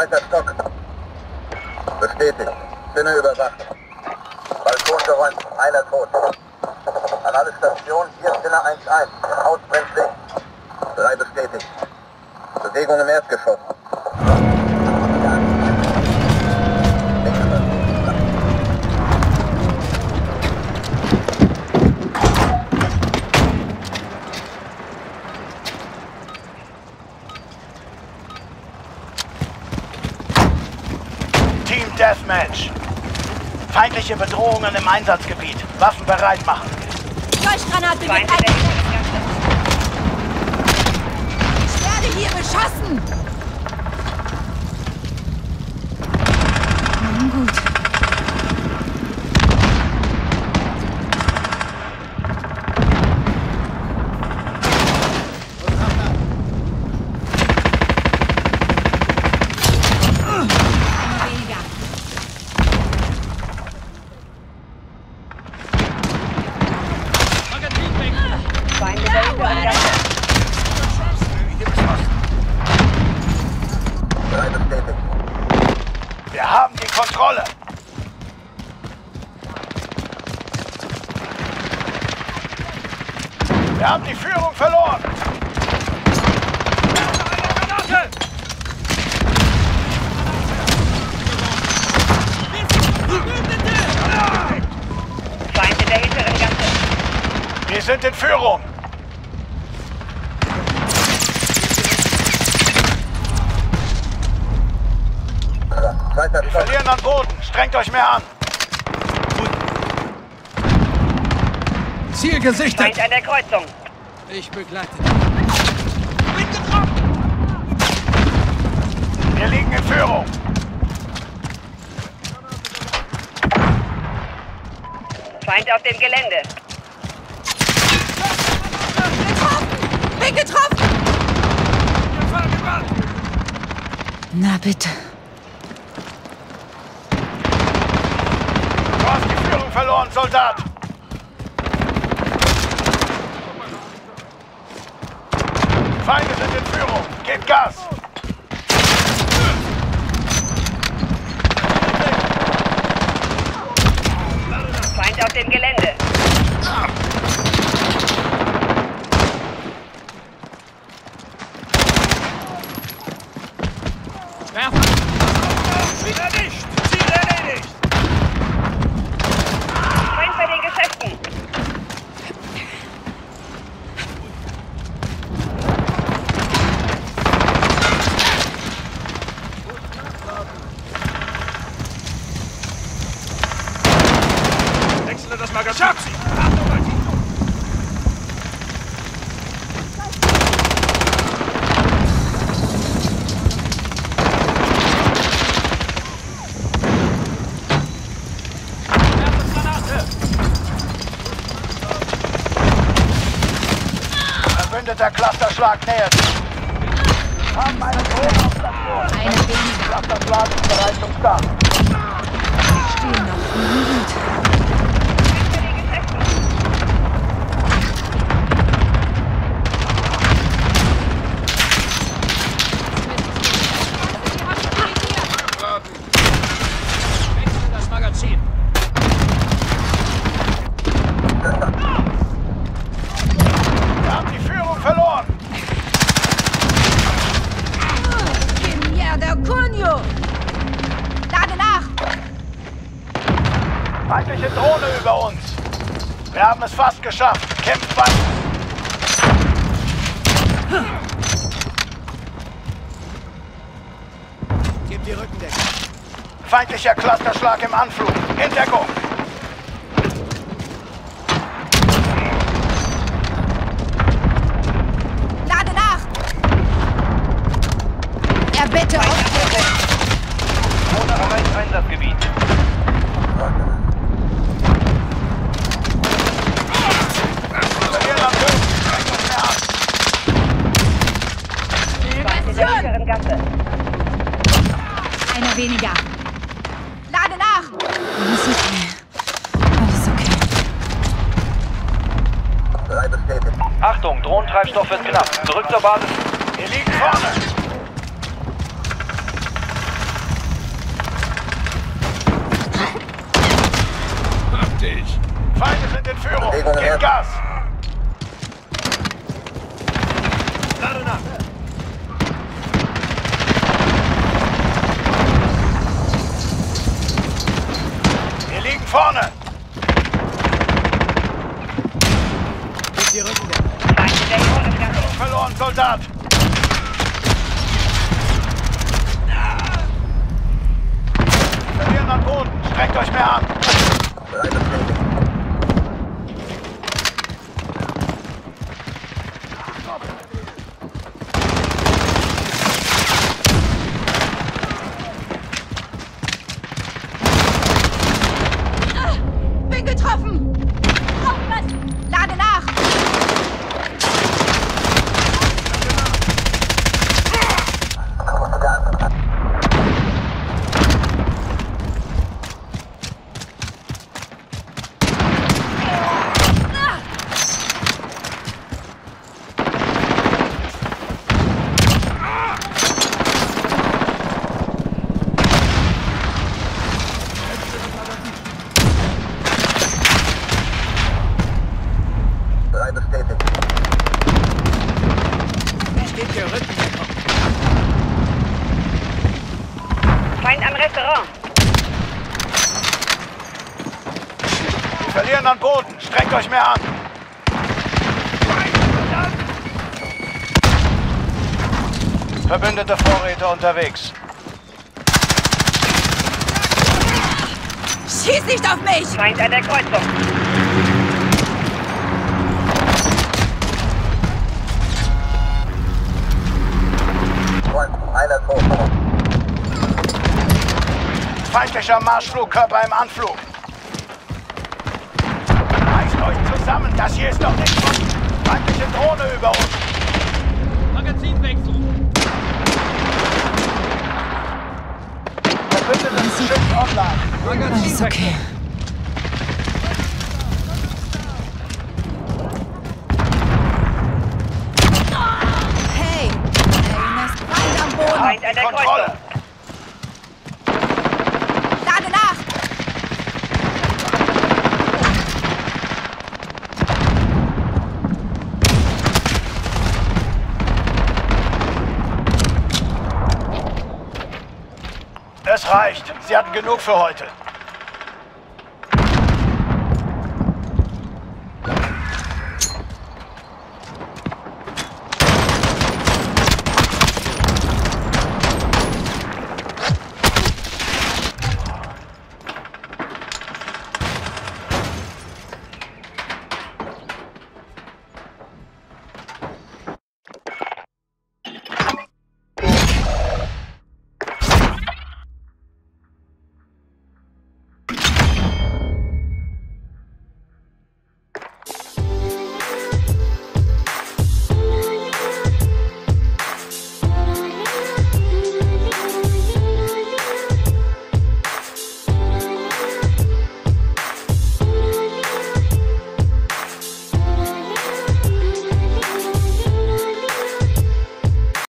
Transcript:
Zweiter Stock. Bestätigt. Sinne überwacht. Balkon geräumt. Einer tot. An alle Stationen, hier Sinne 1-1. Haus brennt Licht. Drei bestätigt. Bewegung im Erdgeschoss. Deathmatch. Feindliche Bedrohungen im Einsatzgebiet. Waffen bereit machen. Bereit. der Ich werde hier beschossen. Nun gut. Weniger. Feinde der hinteren Gasse. Drei bestätigt. Wir haben die Kontrolle. Wir haben die Führung verloren. Wir sind in Führung. Zweiter Wir verlieren an Boden. Strengt euch mehr an. Ziel gesichtet. Feind an der Kreuzung. Ich begleite. Wir liegen in Führung. Feind auf dem Gelände. Getroffen! Bin getroffen! Na bitte. Du hast die Führung verloren, Soldat. Feinde sind in Führung. Gebt Gas. Feind auf dem Gelände. Wieder nicht. Ziel erledigt. Feind bei den Geschäften. Wechsle das Magazin. Verbündeter Clusterschlag nähert. sich. Haben einen Drohnen auf Station. Eine weniger. Clusterschlag ist bereit zum Start. Haben es fast geschafft. Kämpft weiter. Gib die Rückendeckung. Feindlicher Clusterschlag im Anflug. Hintergrund. Lade nach! Er Munition! Einer weniger. Lade nach! Alles okay. Alles okay. Achtung, Drohnentreibstoff wird knapp. Zurück zur Basis. Ihr liegt vorne! Hab dich! Feinde sind in Führung! Gib Gas! Vorne. Die Rückendeckung. Verloren, Soldat. Verlieren an Boden. Streckt euch mehr an. Bereit bestätigt. Bin getroffen! Aufpassen! Lade nach! Bereit bestätigt. Gebt die Rückendeckung. Feind am Restaurant. Wir verlieren an Boden. Streckt euch mehr an. Verbündete Vorräte unterwegs. Schieß nicht auf mich! Feind an der Kreuzung. Feindlicher Marschflugkörper im Anflug. Zusammen. Das hier ist doch nicht von... Feindliche Drohne über uns. Magazinwechsel. Verbündetes Schiff online. Alles okay. Hey! Der Kontrolle. Kreuzung. Lade nach! Es reicht. Sie hatten genug für heute.